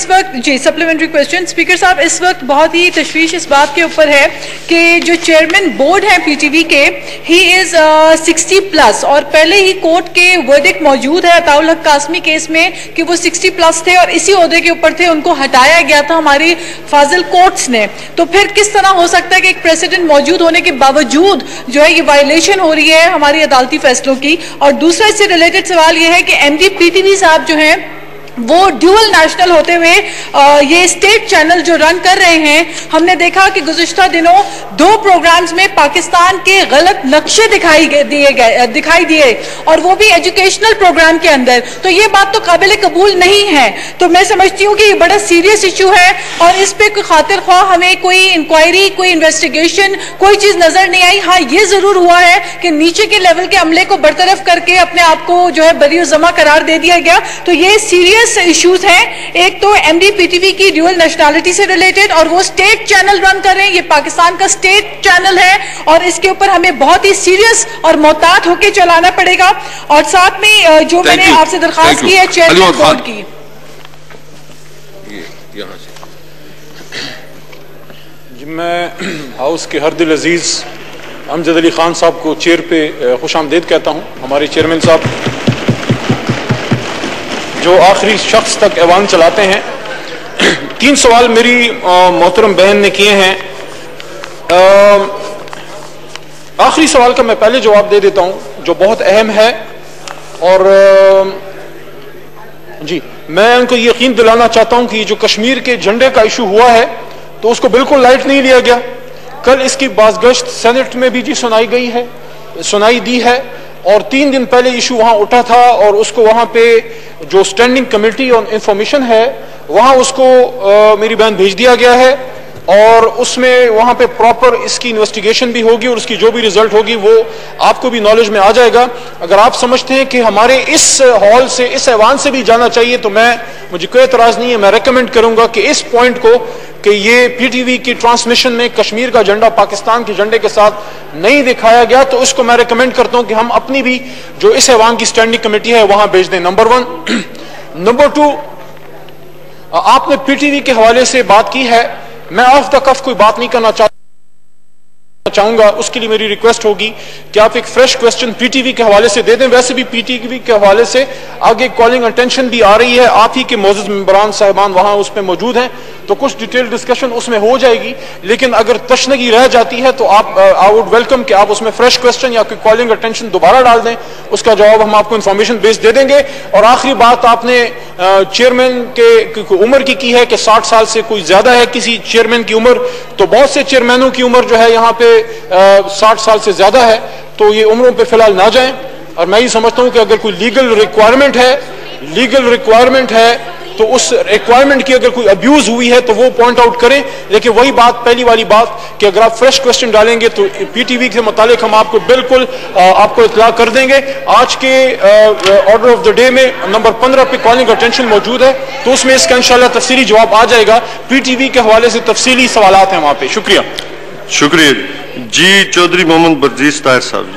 इस वक्त, जी supplementary question speaker साहब, इस वक्त बहुत ही तशवीश इस बात के ऊपर है कि जो चेयरमैन बोर्ड है पीटीवी के ही इज़ सिक्सटी प्लस और पहले ही कोर्ट के वर्डिक मौजूद है अताउल हक कासमी केस में कि वो सिक्सटी प्लस थे और इसी अहदे के ऊपर थे, उनको हटाया गया था हमारी फाजिल कोर्ट्स ने। तो फिर किस तरह हो सकता है कि एक प्रेसिडेंट मौजूद होने के बावजूद जो है ये वायलेशन हो रही है हमारी अदालती फैसलों की? और दूसरा इससे रिलेटेड सवाल ये है कि एम डी साहब जो है वो ड्यूअल नेशनल होते हुए ये स्टेट चैनल जो रन कर रहे हैं, हमने देखा कि गुजशत दिनों दो प्रोग्राम्स में पाकिस्तान के गलत नक्शे दिखाई दिए गए दिखाई दिए, और वो भी एजुकेशनल प्रोग्राम के अंदर। तो ये बात तो काबिल कबूल नहीं है। तो मैं समझती हूँ कि ये बड़ा सीरियस इशू है, और इस पर कोई खातिर ख्वाह, हमें कोई इंक्वायरी कोई इन्वेस्टिगेशन कोई चीज़ नज़र नहीं आई। हाँ ये ज़रूर हुआ है कि नीचे के लेवल के अमले को बरतरफ करके अपने आप को जो है बरी जमा करार दे दिया गया। तो ये सीरियस सीरियस इश्यूज़ हैं। एक तो एमडी पीटीवी की ड्यूअल नेशनैलिटी से रिलेटेड और वो स्टेट चैनल रन कर रहे हैं। ये पाकिस्तान का स्टेट चैनल है और इसके ऊपर हमें बहुत ही सीरियस और मोहतात होकर चलाना पड़ेगा। और साथ में जो मैंने आपसे दरखास्त की है चेयरमैन बोर्ड की? जी मैं हाउस के हर दिल अज़ीज़ अमजद अली खान साहब को चेयर पे खुश आमदेद कहता हूँ। हमारे चेयरमैन साहब जो आखिरी शख्स तक ऐवान चलाते हैं। तीन सवाल मेरी मोहतरम बहन ने किए हैं। आखिरी सवाल का मैं पहले जवाब दे देता हूँ, जो बहुत अहम है। और जी, मैं उनको यकीन दिलाना चाहता हूँ कि जो कश्मीर के झंडे का इशू हुआ है तो उसको बिल्कुल लाइट नहीं लिया गया। कल इसकी बाजगश्त सेनेट में भी जी सुनाई गई है, सुनाई दी है। और तीन दिन पहले इशू वहाँ उठा था और उसको वहाँ पे जो स्टैंडिंग कमेटी ऑन इंफॉर्मेशन है वहाँ उसको आ, मेरी बहन भेज दिया गया है। और उसमें वहाँ पे प्रॉपर इसकी इन्वेस्टिगेशन भी होगी और उसकी जो भी रिज़ल्ट होगी, वो आपको भी नॉलेज में आ जाएगा। अगर आप समझते हैं कि हमारे इस हॉल से, इस ऐवान से भी जाना चाहिए तो मैं, मुझे कोई एतराज़ नहीं है। मैं रेकमेंड करूँगा कि इस पॉइंट को, कि ये पीटीवी की ट्रांसमिशन में कश्मीर का झंडा पाकिस्तान के झंडे के साथ नहीं दिखाया गया तो उसको मैं रिकमेंड करता हूँ कि हम अपनी भी जो इस ऐवान की स्टैंडिंग कमेटी है, वहाँ भेज दें। नंबर वन नंबर टू आपने पीटीवी के हवाले से बात की है मैं ऑफ़ द कफ कोई बात नहीं करना चाहता चाहूँगा, उसके लिए मेरी रिक्वेस्ट होगी कि आप एक फ्रेश क्वेश्चन पीटीवी के हवाले से दे दें। वैसे भी पीटीवी के हवाले से आगे कॉलिंग अटेंशन भी आ रही है। आप ही के मौजूद मेम्बरान साहबान वहाँ उसमें मौजूद हैं। तो कुछ डिटेल डिस्कशन उसमें हो जाएगी, लेकिन अगर तशनगी रह जाती है तो आप आई वुड वेलकम कि आप उसमें फ्रेश क्वेश्चन या कोई कॉलिंग अटेंशन दोबारा डाल दें। उसका जवाब हम आपको इन्फॉर्मेशन बेस दे देंगे। और आखिरी बात आपने चेयरमैन के उम्र की की है कि साठ साल से कोई ज़्यादा है किसी चेयरमैन की उम्र तो बहुत से चेयरमैनों की उम्र जो है यहाँ पे साठ साल से ज़्यादा है तो ये उम्रों पर फ़िलहाल ना जाएँ। और मैं ये समझता हूँ कि अगर कोई लीगल रिक्वायरमेंट है लीगल रिक्वायरमेंट है तो उस रिक्वायरमेंट की अगर कोई अब्यूज हुई है तो वो पॉइंट आउट करें। लेकिन वही बात, पहली वाली बात कि अगर आप फ्रेश क्वेश्चन डालेंगे तो पीटीवी के मुतालिक हम आपको बिल्कुल आपको इतला कर देंगे। आज के ऑर्डर ऑफ़ द डे में नंबर पंद्रह पे कॉलिंग अटेंशन मौजूद है। तो उसमें इसका इंशाल्लाह तफसीली जवाब आ जाएगा। पीटीवी के हवाले से तफसीली सवाल हैं वहाँ पर शुक्रिया। शुक्रिया। जी, चौधरी मोहम्मद बरजीज ताहिर साहब